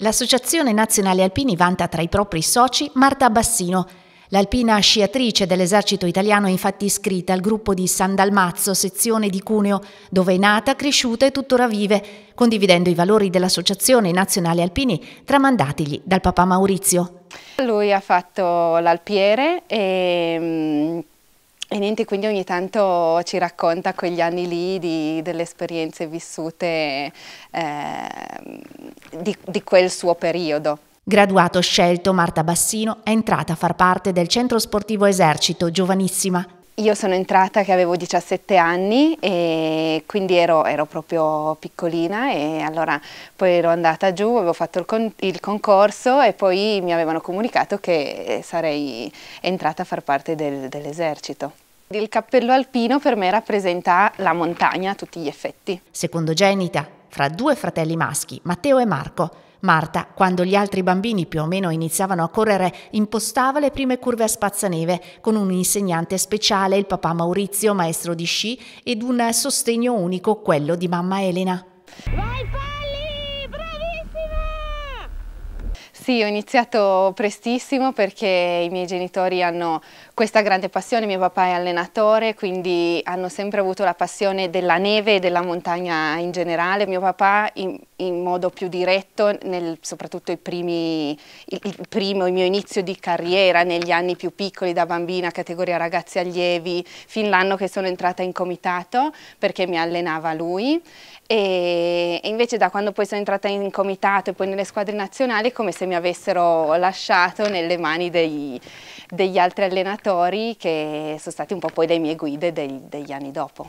L'Associazione Nazionale Alpini vanta tra i propri soci Marta Bassino. L'alpina sciatrice dell'esercito italiano è infatti iscritta al gruppo di San Dalmazzo, sezione di Cuneo, dove è nata, cresciuta e tuttora vive, condividendo i valori dell'Associazione Nazionale Alpini tramandatigli dal papà Maurizio. Lui ha fatto l'alpiere e mm, e niente, quindi ogni tanto ci racconta quegli anni lì di, delle esperienze vissute eh, di, di quel suo periodo. Graduato scelto, Marta Bassino è entrata a far parte del Centro Sportivo Esercito, giovanissima. Io sono entrata che avevo 17 anni e quindi ero, ero, proprio piccolina e allora poi ero andata giù, avevo fatto il, con, il, concorso e poi mi avevano comunicato che sarei entrata a far parte del, dell'esercito. Il cappello alpino per me rappresenta la montagna a tutti gli effetti. Secondogenita, fra due fratelli maschi, Matteo e Marco, Marta, quando gli altri bambini più o meno iniziavano a correre, impostava le prime curve a spazzaneve con un insegnante speciale, il papà Maurizio, maestro di sci, ed un sostegno unico, quello di mamma Elena. Vai Polly, bravissima! Sì, ho iniziato prestissimo perché i miei genitori hanno questa grande passione, mio papà è allenatore, quindi hanno sempre avuto la passione della neve e della montagna in generale. Mio papà in, in modo più diretto, nel, soprattutto i primi, il, il, primo, il mio inizio di carriera, negli anni più piccoli da bambina, categoria ragazzi allievi, fin l'anno che sono entrata in comitato perché mi allenava lui. E, e invece da quando poi sono entrata in comitato e poi nelle squadre nazionali è come se mi avessero lasciato nelle mani dei, degli altri allenatori che sono stati un po' poi le mie guide degli, degli anni dopo.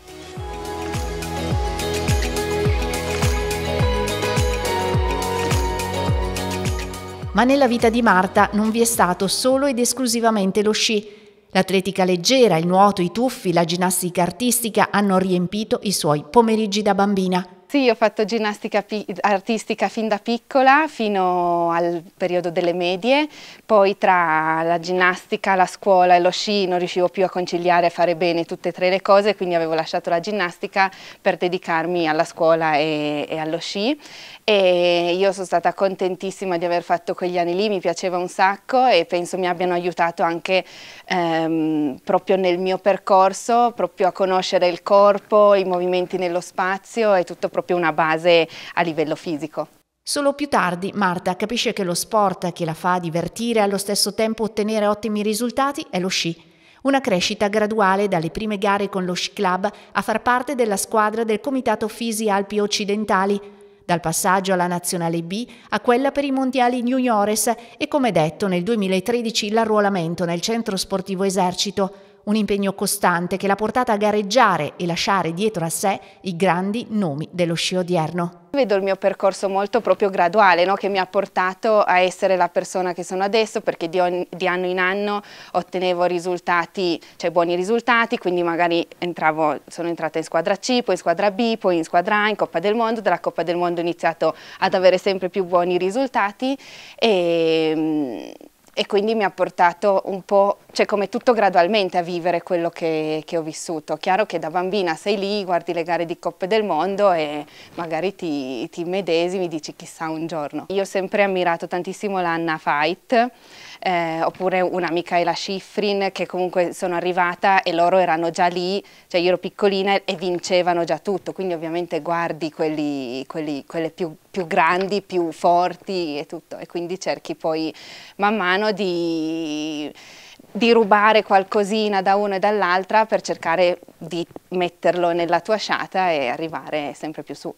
Ma nella vita di Marta non vi è stato solo ed esclusivamente lo sci. L'atletica leggera, il nuoto, i tuffi, la ginnastica artistica hanno riempito i suoi pomeriggi da bambina. Sì, ho fatto ginnastica artistica fin da piccola, fino al periodo delle medie, poi tra la ginnastica, la scuola e lo sci non riuscivo più a conciliare e fare bene tutte e tre le cose, quindi avevo lasciato la ginnastica per dedicarmi alla scuola e, e allo sci. E io sono stata contentissima di aver fatto quegli anni lì, mi piaceva un sacco e penso mi abbiano aiutato anche ehm, proprio nel mio percorso, proprio a conoscere il corpo, i movimenti nello spazio e tutto proprio una base a livello fisico. Solo più tardi Marta capisce che lo sport che la fa divertire e allo stesso tempo ottenere ottimi risultati è lo sci. Una crescita graduale dalle prime gare con lo sci club a far parte della squadra del Comitato Fisi Alpi Occidentali, dal passaggio alla nazionale B a quella per i mondiali New Jores e come detto nel 2013 l'arruolamento nel centro sportivo esercito, un impegno costante che l'ha portata a gareggiare e lasciare dietro a sé i grandi nomi dello sci odierno. Vedo il mio percorso molto proprio graduale, no? che mi ha portato a essere la persona che sono adesso, perché di, ogni, di anno in anno ottenevo risultati, cioè buoni risultati, quindi magari entravo, sono entrata in squadra C, poi in squadra B, poi in squadra A, in Coppa del Mondo, dalla Coppa del Mondo ho iniziato ad avere sempre più buoni risultati e e quindi mi ha portato un po', cioè come tutto gradualmente a vivere quello che, che, ho vissuto. Chiaro che da bambina sei lì, guardi le gare di Coppe del Mondo e magari ti, ti medesimi, dici chissà un giorno. Io ho sempre ammirato tantissimo l'Anna Fight, eh, oppure una Michaela Schifrin che comunque sono arrivata e loro erano già lì, cioè io ero piccolina e vincevano già tutto, quindi ovviamente guardi quelli, quelli, quelle più, più grandi, più forti e tutto e quindi cerchi poi man mano di di rubare qualcosina da uno e dall'altra per cercare di metterlo nella tua sciata e arrivare sempre più su.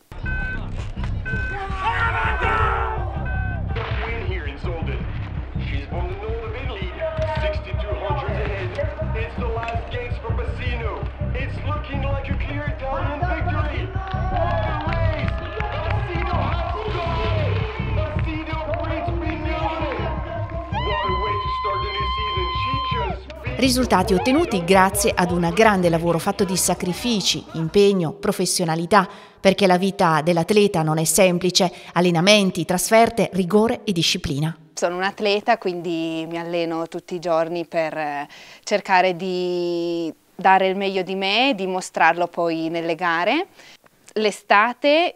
Risultati ottenuti grazie ad un grande lavoro fatto di sacrifici, impegno, professionalità, perché la vita dell'atleta non è semplice, allenamenti, trasferte, rigore e disciplina. Sono un atleta, quindi mi alleno tutti i giorni per eh, cercare di dare il meglio di me, e dimostrarlo poi nelle gare. L'estate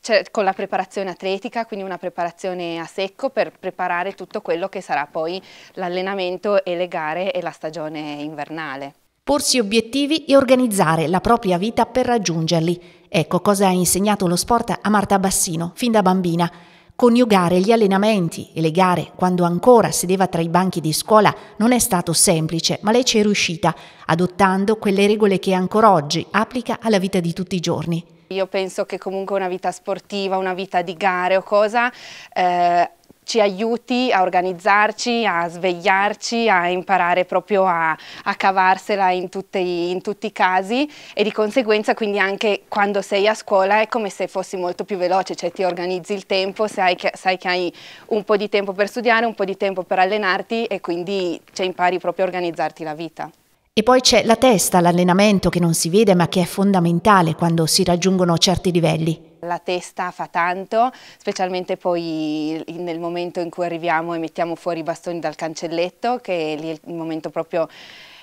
cioè, con la preparazione atletica, quindi una preparazione a secco per preparare tutto quello che sarà poi l'allenamento e le gare e la stagione invernale. Porsi obiettivi e organizzare la propria vita per raggiungerli. Ecco cosa ha insegnato lo sport a Marta Bassino fin da bambina. Coniugare gli allenamenti e le gare quando ancora sedeva tra i banchi di scuola non è stato semplice, ma lei ci è riuscita, adottando quelle regole che ancora oggi applica alla vita di tutti i giorni. Io penso che comunque una vita sportiva, una vita di gare o cosa, eh, ci aiuti a organizzarci, a svegliarci, a imparare proprio a, a cavarsela in tutti, in tutti, i casi e di conseguenza quindi anche quando sei a scuola è come se fossi molto più veloce, cioè ti organizzi il tempo, sai che, sai che hai un po' di tempo per studiare, un po' di tempo per allenarti e quindi cioè, impari proprio a organizzarti la vita. E poi c'è la testa, l'allenamento che non si vede ma che è fondamentale quando si raggiungono certi livelli. La testa fa tanto, specialmente poi nel momento in cui arriviamo e mettiamo fuori i bastoni dal cancelletto, che è il momento proprio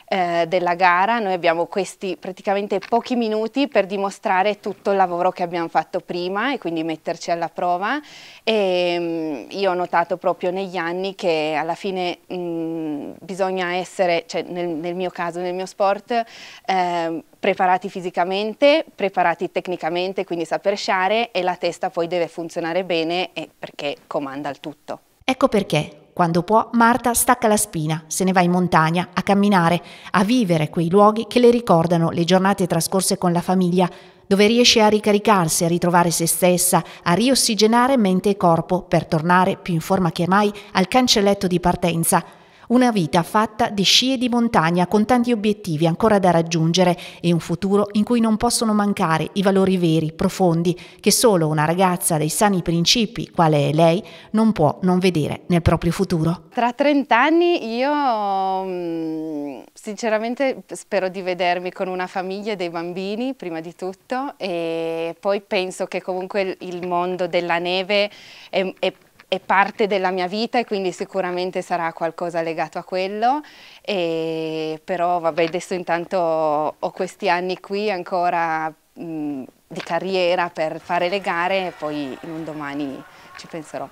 eh, della gara, noi abbiamo questi praticamente pochi minuti per dimostrare tutto il lavoro che abbiamo fatto prima e quindi metterci alla prova. E mh, mm, io ho notato proprio negli anni che alla fine mh, mm, bisogna essere, cioè nel, nel, mio caso, nel mio sport, eh, preparati fisicamente, preparati tecnicamente, quindi saper sciare e la testa poi deve funzionare bene perché comanda il tutto. Ecco perché quando può, Marta stacca la spina, se ne va in montagna, a camminare, a vivere quei luoghi che le ricordano le giornate trascorse con la famiglia, dove riesce a ricaricarsi, a ritrovare se stessa, a riossigenare mente e corpo per tornare più in forma che mai al cancelletto di partenza una vita fatta di sci e di montagna con tanti obiettivi ancora da raggiungere e un futuro in cui non possono mancare i valori veri, profondi, che solo una ragazza dei sani principi, quale è lei, non può non vedere nel proprio futuro. Tra 30 anni io mm, sinceramente spero di vedermi con una famiglia e dei bambini prima di tutto e poi penso che comunque il mondo della neve è, è è parte della mia vita e quindi sicuramente sarà qualcosa legato a quello, e, però vabbè adesso intanto ho questi anni qui ancora mh, di carriera per fare le gare e poi in un domani ci penserò.